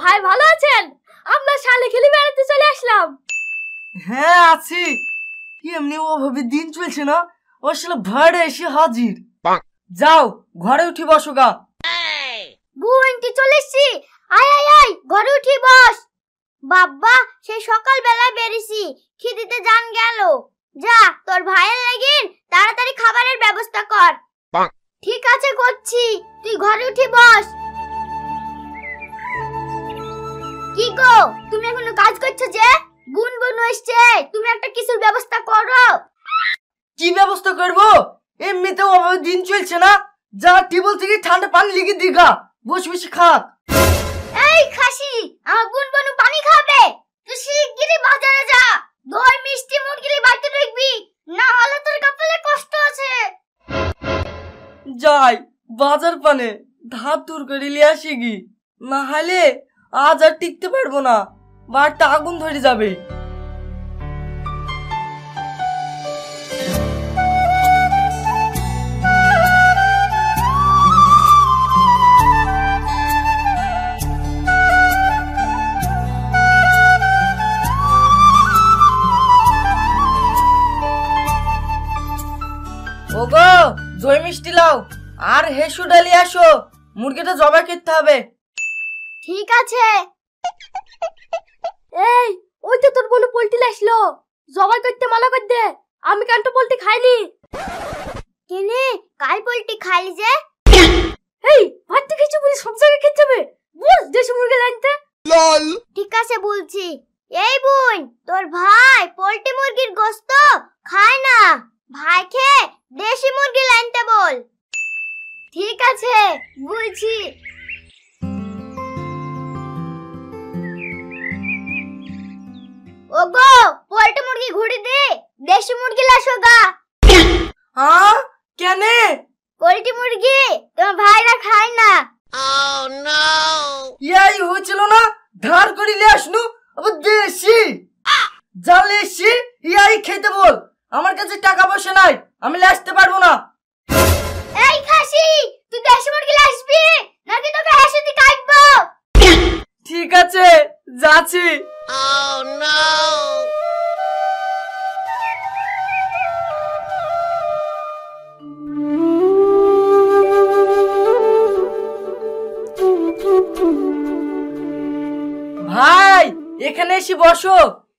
ভাই ভালো আছেন? আমরা শালে খেলে বেড়াতে চলে আসলাম। হ্যাঁ আছি। কি এমনি ওভাবে দিন চলছে না? ও আসলে ভাড়ে এসে হাজির। যাও ঘরে উঠি বসো গা। বুয়েন্টি চলে এসছি। আয় আয় আয় ঘরে উঠি বস। বাব্বা সেই সকাল বেলায় বেরিয়েছি। খিদিতে জান গেল। যা তোর ভাইয়ের লাগিন তাড়াতাড়ি খাবারের ব্যবস্থা কর। ঠিক আছে করছি। তুই ঘরে উঠি বস। কি গো? তুমি এখনও কাজ করছ যে? গুন গুন এসছে। তুমি একটা কিছুর ব্যবস্থা করো? কি ব্যবস্থা করব? এমনিতেও ওভাবে দিন চলছে না। যা টিবল থেকে ঠান্ডা পানি লিখে দিগা বসে বসে খাক। এই খাসি আমার বোন বনু পানি খাবে। তুই শিগগিরই বাজারে যা। দই মিষ্টি মুরগির বাড়িতে ঢুকবি। না হলে তোর কপালে কষ্ট আছে। যাই বাজার পানে ধার দূর করে নিয়ে আসি গি। না হলে আজ আর টিকতে পারব না। বারটা আগুন ধরে যাবে। ওগো মিষ্টি লাও। আর হেসু ডালি আসো। মুরগিটা জবাই করতে হবে। ঠিক আছে। এই ওই তো তোর বোন পোল্ট্রি আসলো জবাই করতে মালা কর দে। আমি কান্টো পোল্ট্রি খাইনি? কেনে? কাল পোল্ট্রি খাইলি যে? এই ভাত তো কিছু বলি সব জায়গায় খেতে হবে। বল দেশি মুরগি আনতে ঠিক আছে বলছি। এই বোন তোর ভাই পোল্ট্রি মুরগির গোস্ত খায় না। ভাইকে দেশি মুরগি লাইনতে বল। ঠিক আছে বলছি। ওগো পোল্ট্রি মুরগি ঘুরি দে। দেশি মুরগি লাসো গা হ্যাঁ কেনে? পোল্ট্রি মুরগি তোমার ভাইরা খায় না। ইয়াই হয়েছিল না? ধার করে নিয়ে আসনু আবার দেশি। জালে এসছি ইয়াই খেতে বল। আমার কাছে টাকা পয়সা নাই আমি আসতে পারব না। এই খাসি তুই দেশি মুরগি লাসবি নাকি তোকে হাসিতে কাটবো? ঠিক আছে যাচ্ছি। ভাই এখানে এসে বসো।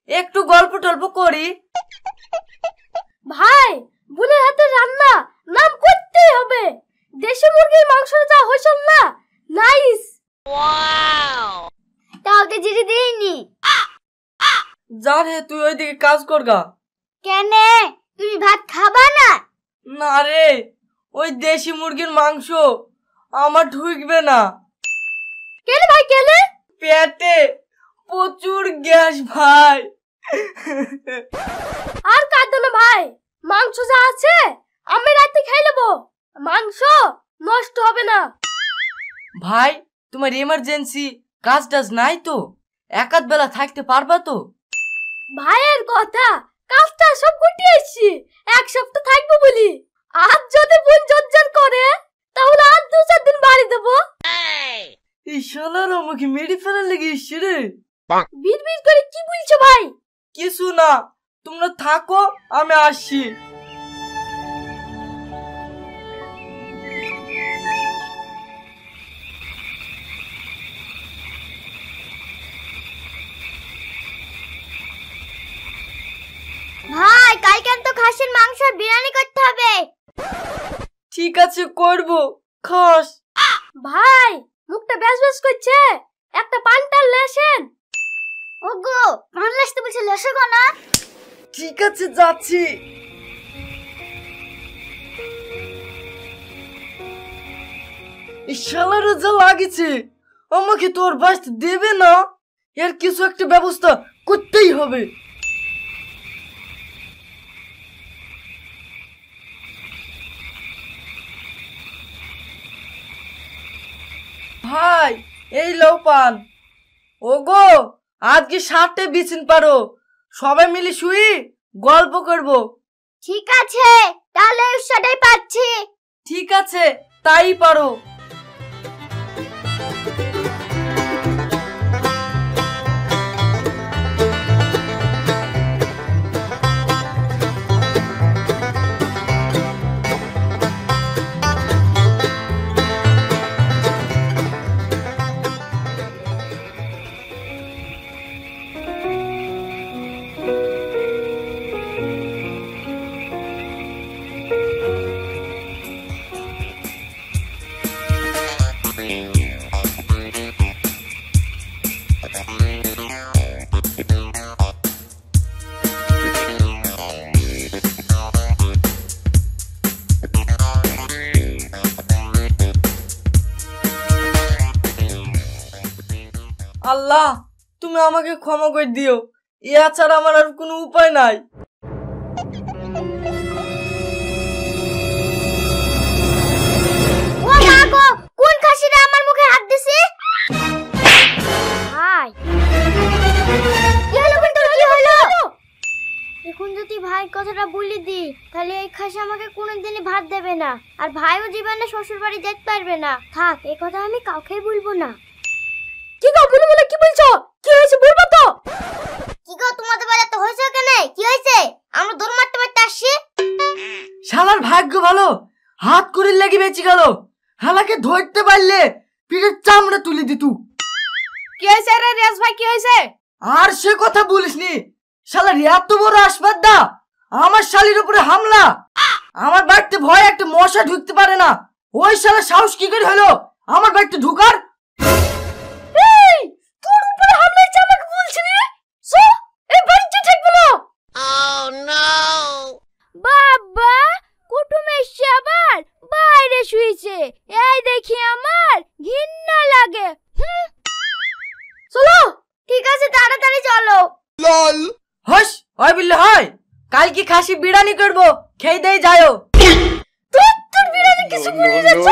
একটু গল্প টল্প করি। ভাই বোনের হাতে রান্না নাম করতেই হবে। দেশি মুরগির মাংসটা যা হয়েছিল না নাইস যা রে তুই ওইদিকে কাজ করগা কেনে? তুমি ভাত খাবা না? না রে ওই দেশি মুরগির মাংস আমার ঢুকবে না। কেনে ভাই কেনে? পেটে প্রচুর গ্যাস ভাই। আর কাঁদো না ভাই মাংস যা আছে আমি রাতে খাই নেব। মাংস নষ্ট হবে না। ভাই তোমার এমার্জেন্সি কাজ টাজ নাই তো? একাধ বেলা থাকতে পারবা তো? ভাইয়ের কথা কাজটা সব গুটিয়ে এসছি এক সপ্তাহ থাকব বলি। আজ যদি বোন জজ্জার করে তাহলে আর দু চার দিন বাড়ি দেবো। এই শালার আমাকে মেরে ফেলার লেগে এসছে রে। বিড় বিড় করে কি বলছো ভাই? কিছু না তোমরা থাকো আমি আসছি। ঠিক আছে করব। খাস। ভাই মুখটা ব্যাস ব্যাস করছে। একটা পানটার লেসেন। ওগো পান লেসতে বলছে লেসে গো না ঠিক আছে যাচ্ছি। শালারও যা লাগেছে আমাকে তোর বাস্ত দেবে না। এর কিছু একটা ব্যবস্থা করতেই হবে। ভাই এই লও পান ওগো আজকে সাতটে বিছিন পারো। সবাই মিলে শুই গল্প করব। ঠিক আছে তাহলে সেটাই পাচ্ছি। ঠিক আছে তাই পারো। আল্লাহ তুমি আমাকে ক্ষমা করে দিও। ইয়া ছাড়া আমার আর কোনো উপায় নাই। তাহলে এই খাসি আমাকে কোনোদিনই ভাত দেবে না। আর ভাইও জীবনে শ্বশুর বাড়ি যেতে পারবে না। থাক এই কথা আমি কাউকেই বলব না। কি গো বলে বলে কি বলছো? কি হয়েছে বলব তো? কি গো তোমাদের বাড়ি তো হয়েছে কেন? কি হয়েছে? আমরা দৌড় মারতে মারতে আসছি। শালার ভাগ্য ভালো। হাত করে লেগে বেঁচে গেল। হালাকে ধরতে পারলে পিঠের চামড়া তুলে দিতু। কি হয়েছে রে রেস ভাই কি হয়েছে? আর সে কথা বলিসনি। শালার এত বড় আসবাদা আমার শালির উপরে হামলা? আমার বাড়িতে ভয় একটা মশা ঢুকতে পারে না। ওই শালা সাহস কি করে হলো? আমার বাড়িতে ঢুকার? খাসি বিরিয়ানি করব খেয়ে দেই যাও কিছু ভুলে যাচ্ছ